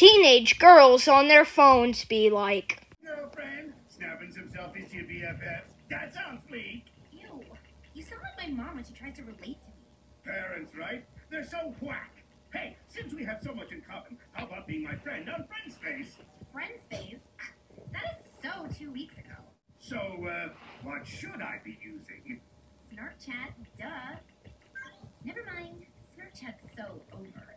teenage girls on their phones be like? Girlfriend, snapping some selfies to your BFF. That sounds fleek. Ew. You sound like my mom when she tries to relate to me. Parents, right? They're so whack. Hey, since we have so much in common, how about being my friend on FriendSpace? Friends Face? That is so two weeks ago. So, uh, what should I be using? Snarkchat, duh. Never mind. Snarkchat's so over.